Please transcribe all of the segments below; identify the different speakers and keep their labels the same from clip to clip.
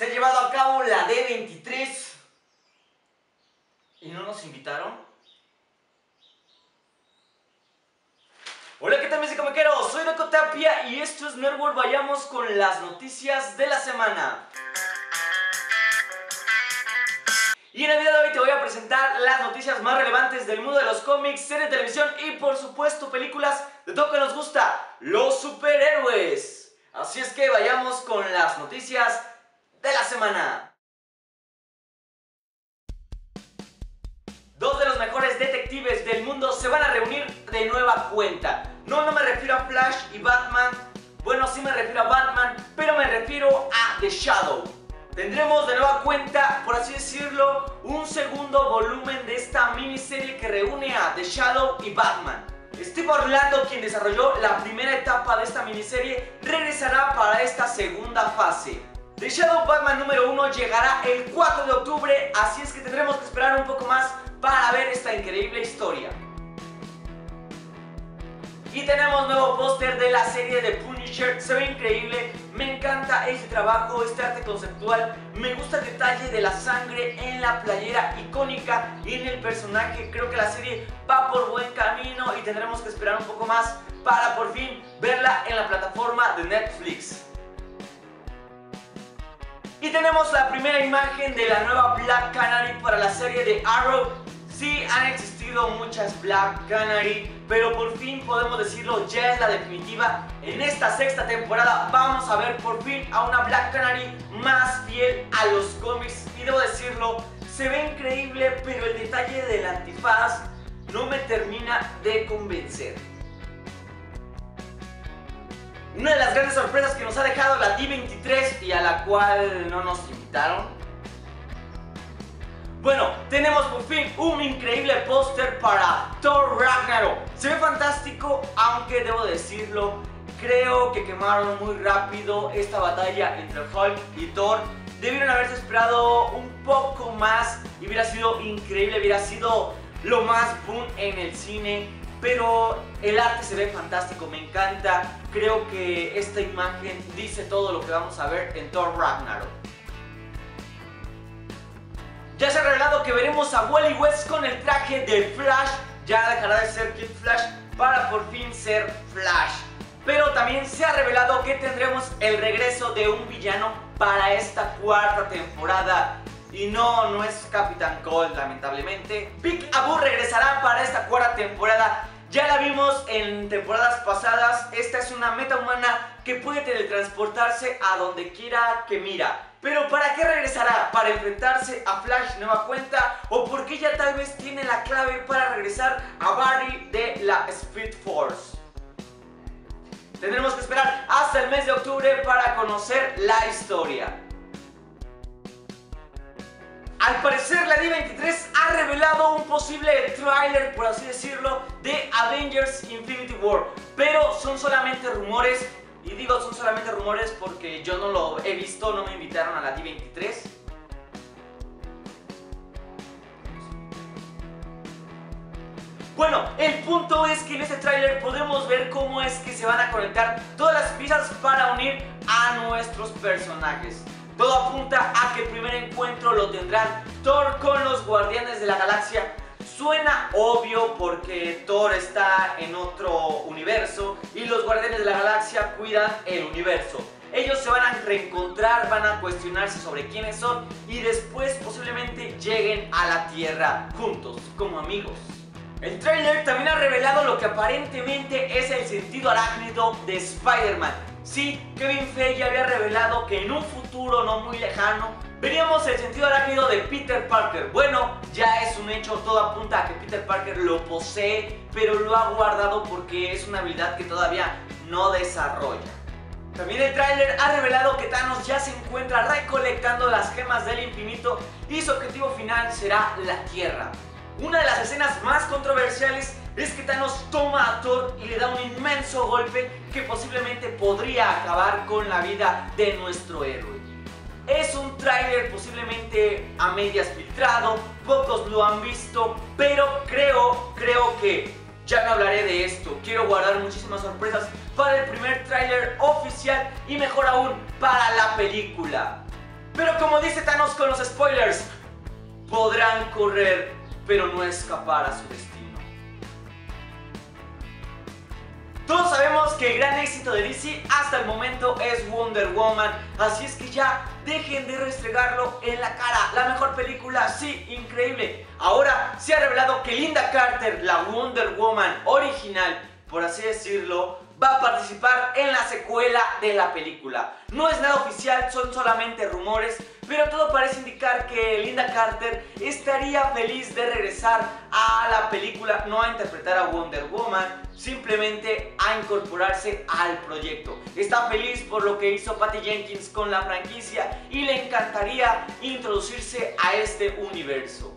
Speaker 1: Se ha llevado a cabo la D23 y no nos invitaron. Hola, ¿qué tal mis comequeros? Soy Deco Tapia y esto es Nerdworld. Vayamos con las noticias de la semana. Y en el video de hoy te voy a presentar las noticias más relevantes del mundo de los cómics, series de televisión y por supuesto películas de todo que nos gusta, los superhéroes. Así es que vayamos con las noticias de la semana. Dos de los mejores detectives del mundo se van a reunir de nueva cuenta. No, no me refiero a Flash y Batman. Bueno, sí me refiero a Batman, pero me refiero a The Shadow. Tendremos de nueva cuenta, por así decirlo, un segundo volumen de esta miniserie que reúne a The Shadow y Batman. Steve Orlando, quien desarrolló la primera etapa de esta miniserie, regresará para esta segunda fase. The Shadow Batman número 1 llegará el 4 de octubre, así es que tendremos que esperar un poco más para ver esta increíble historia. Y tenemos nuevo póster de la serie de Punisher, se ve increíble, me encanta este trabajo, este arte conceptual, me gusta el detalle de la sangre en la playera icónica y en el personaje, creo que la serie va por buen camino y tendremos que esperar un poco más para por fin verla en la plataforma de Netflix. Y tenemos la primera imagen de la nueva Black Canary para la serie de Arrow. Sí, han existido muchas Black Canary, pero por fin podemos decirlo, ya es la definitiva. En esta sexta temporada vamos a ver por fin a una Black Canary más fiel a los cómics. Y debo decirlo, se ve increíble, pero el detalle del antifaz no me termina de convencer. Una de las grandes sorpresas que nos ha dejado la D23 y a la cual no nos invitaron. Bueno, tenemos por fin un increíble póster para Thor Ragnarok. Se ve fantástico, aunque debo decirlo, creo que quemaron muy rápido esta batalla entre Hulk y Thor. Debieron haberse esperado un poco más y hubiera sido increíble, hubiera sido lo más boom en el cine pero el arte se ve fantástico, me encanta. Creo que esta imagen dice todo lo que vamos a ver en Thor Ragnarok. Ya se ha revelado que veremos a Wally West con el traje de Flash. Ya dejará de ser Kid Flash para por fin ser Flash. Pero también se ha revelado que tendremos el regreso de un villano para esta cuarta temporada. Y no, no es Capitán Cold, lamentablemente. Big Abu regresará para esta cuarta temporada ya la vimos en temporadas pasadas, esta es una meta humana que puede teletransportarse a donde quiera que mira. Pero ¿para qué regresará? ¿Para enfrentarse a Flash nueva cuenta? ¿O porque ella tal vez tiene la clave para regresar a Barry de la Speed Force? Tendremos que esperar hasta el mes de octubre para conocer la historia. Al parecer la D23 ha revelado un posible tráiler, por así decirlo, de Avengers Infinity War. Pero son solamente rumores, y digo son solamente rumores porque yo no lo he visto, no me invitaron a la D23. Bueno, el punto es que en este tráiler podemos ver cómo es que se van a conectar todas las piezas para unir a nuestros personajes. Todo apunta a que el primer encuentro lo tendrán Thor con los Guardianes de la Galaxia. Suena obvio porque Thor está en otro universo y los Guardianes de la Galaxia cuidan el universo. Ellos se van a reencontrar, van a cuestionarse sobre quiénes son y después posiblemente lleguen a la Tierra juntos, como amigos. El trailer también ha revelado lo que aparentemente es el sentido arácnido de Spider-Man. Sí, Kevin Feige había revelado que en un futuro no muy lejano veríamos el sentido arácnido de Peter Parker. Bueno, ya es un hecho, todo apunta a que Peter Parker lo posee, pero lo ha guardado porque es una habilidad que todavía no desarrolla. También el tráiler ha revelado que Thanos ya se encuentra recolectando las gemas del infinito y su objetivo final será la Tierra. Una de las escenas más controversiales es que Thanos toma a Thor y le da un inmenso golpe que posiblemente podría acabar con la vida de nuestro héroe. Es un tráiler posiblemente a medias filtrado, pocos lo han visto, pero creo, creo que ya no hablaré de esto. Quiero guardar muchísimas sorpresas para el primer tráiler oficial y mejor aún para la película. Pero como dice Thanos con los spoilers, podrán correr, pero no escapar a su destino. Todos sabemos que el gran éxito de DC hasta el momento es Wonder Woman, así es que ya dejen de restregarlo en la cara. La mejor película, sí, increíble. Ahora se ha revelado que Linda Carter, la Wonder Woman original, por así decirlo, va a participar en la secuela de la película. No es nada oficial, son solamente rumores, pero todo parece indicar que Linda Carter estaría feliz de regresar a la película, no a interpretar a Wonder Woman, simplemente a incorporarse al proyecto. Está feliz por lo que hizo Patty Jenkins con la franquicia y le encantaría introducirse a este universo.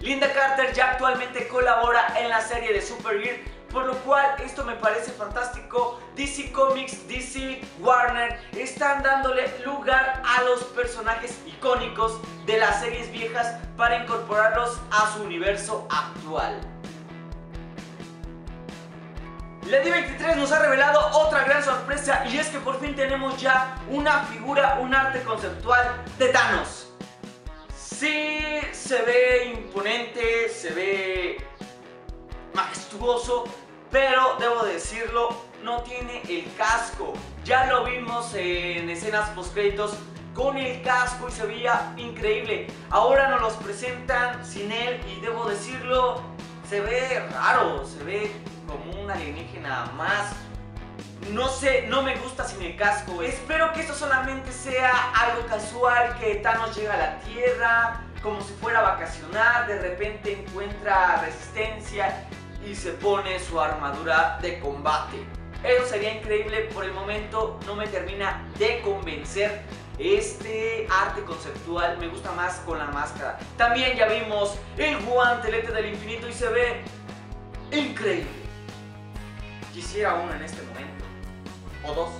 Speaker 1: Linda Carter ya actualmente colabora en la serie de Supergirl por lo cual esto me parece fantástico. DC Comics, DC Warner están dándole lugar a los personajes icónicos de las series viejas para incorporarlos a su universo actual. La D23 nos ha revelado otra gran sorpresa y es que por fin tenemos ya una figura, un arte conceptual de Thanos. Sí, se ve imponente, se ve majestuoso, pero debo decirlo, no tiene el casco. Ya lo vimos en escenas post créditos con el casco y se veía increíble. Ahora nos los presentan sin él y debo decirlo, se ve raro, se ve como un alienígena más. No sé, no me gusta sin el casco. Espero que esto solamente sea algo casual, que Thanos llega a la Tierra, como si fuera a vacacionar, de repente encuentra resistencia y se pone su armadura de combate. Eso sería increíble, por el momento no me termina de convencer. Este arte conceptual me gusta más con la máscara. También ya vimos el guantelete del infinito y se ve increíble. Quisiera uno en este momento. O dos.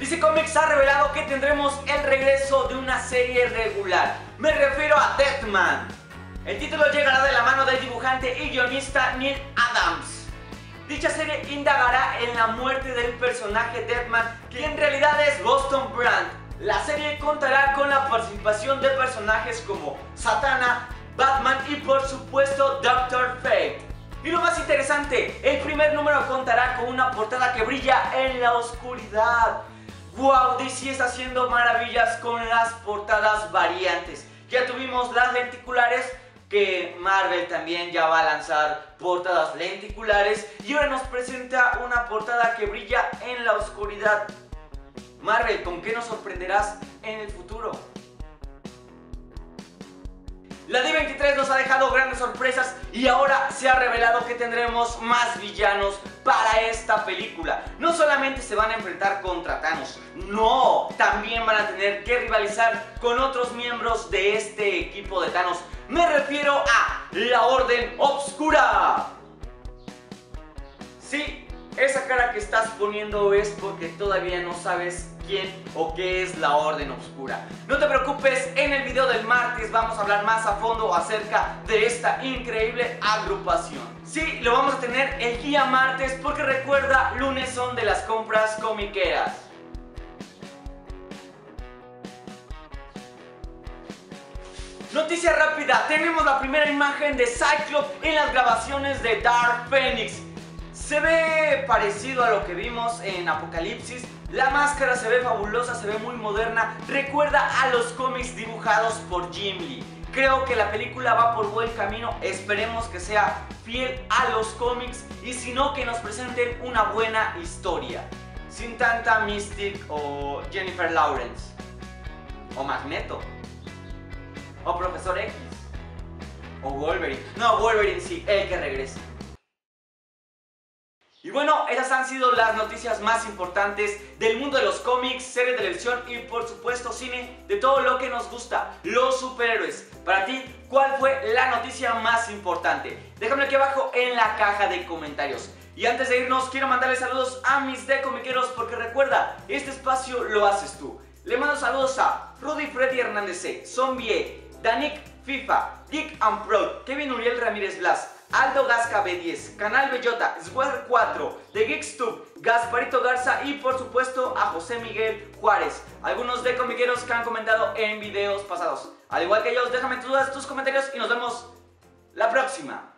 Speaker 1: DC Comics ha revelado que tendremos el regreso de una serie regular. Me refiero a Deathman. El título llegará de la mano del dibujante y guionista Neil Adams. Dicha serie indagará en la muerte del personaje Deadman, que en realidad es Boston Brand. La serie contará con la participación de personajes como Satana, Batman y por supuesto Doctor Fate. Y lo más interesante, el primer número contará con una portada que brilla en la oscuridad. ¡Wow! DC está haciendo maravillas con las portadas variantes. Ya tuvimos las lenticulares que Marvel también ya va a lanzar portadas lenticulares y ahora nos presenta una portada que brilla en la oscuridad. Marvel, ¿con qué nos sorprenderás en el futuro? La D23 nos ha dejado grandes sorpresas y ahora se ha revelado que tendremos más villanos para esta película. No solamente se van a enfrentar contra Thanos, no, también van a tener que rivalizar con otros miembros de este equipo de Thanos. Me refiero a la Orden Obscura. Sí, esa cara que estás poniendo es porque todavía no sabes quién o qué es la Orden Oscura. No te preocupes, en el video del martes vamos a hablar más a fondo acerca de esta increíble agrupación. Sí, lo vamos a tener el día martes porque recuerda, lunes son de las compras comiqueras. Noticia rápida, tenemos la primera imagen de Cyclops en las grabaciones de Dark Phoenix. Se ve parecido a lo que vimos en Apocalipsis, la máscara se ve fabulosa, se ve muy moderna, recuerda a los cómics dibujados por Jim Lee. Creo que la película va por buen camino, esperemos que sea fiel a los cómics y si no que nos presenten una buena historia. Sin tanta Mystic o Jennifer Lawrence. O Magneto. O Profesor X. O Wolverine. No, Wolverine sí, el que regresa. Han sido las noticias más importantes del mundo de los cómics, series de televisión y por supuesto cine, de todo lo que nos gusta, los superhéroes. Para ti, ¿cuál fue la noticia más importante? Déjame aquí abajo en la caja de comentarios. Y antes de irnos, quiero mandarle saludos a mis decomiqueros porque recuerda, este espacio lo haces tú. Le mando saludos a Rudy Freddy Hernández Zombie, Danik FIFA, Geek and Proud, Kevin Uriel Ramírez Blas, Aldo Gasca B10, Canal Bellota, Swear 4, The Geekstube, Gasparito Garza y por supuesto a José Miguel Juárez. Algunos de comiqueros que han comentado en videos pasados. Al igual que ellos, déjame tus dudas, tus comentarios y nos vemos la próxima.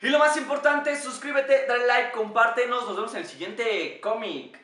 Speaker 1: Y lo más importante, suscríbete, dale like, compártenos, nos vemos en el siguiente cómic.